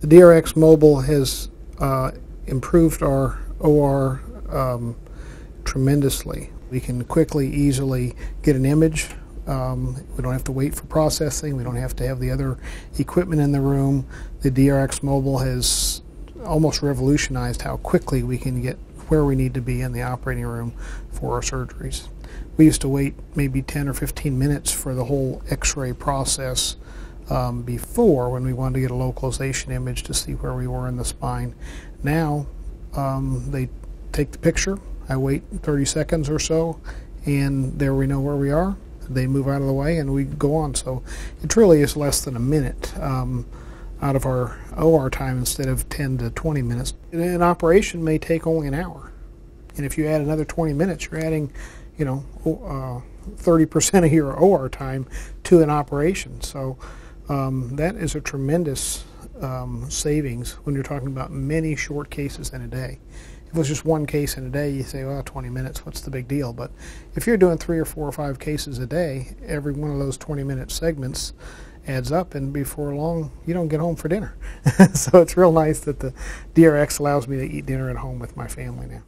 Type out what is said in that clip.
The DRX Mobile has uh, improved our OR um, tremendously. We can quickly, easily get an image. Um, we don't have to wait for processing. We don't have to have the other equipment in the room. The DRX Mobile has almost revolutionized how quickly we can get where we need to be in the operating room for our surgeries. We used to wait maybe 10 or 15 minutes for the whole x-ray process um, before when we wanted to get a localization image to see where we were in the spine. Now um, they take the picture, I wait 30 seconds or so, and there we know where we are. They move out of the way and we go on. So it truly is less than a minute um, out of our OR time instead of 10 to 20 minutes. An operation may take only an hour. And if you add another 20 minutes, you're adding, you know, uh, 30% of your OR time to an operation. So um, that is a tremendous um, savings when you're talking about many short cases in a day. If it was just one case in a day, you say, well, 20 minutes, what's the big deal? But if you're doing three or four or five cases a day, every one of those 20 minute segments adds up, and before long, you don't get home for dinner. so it's real nice that the DRX allows me to eat dinner at home with my family now.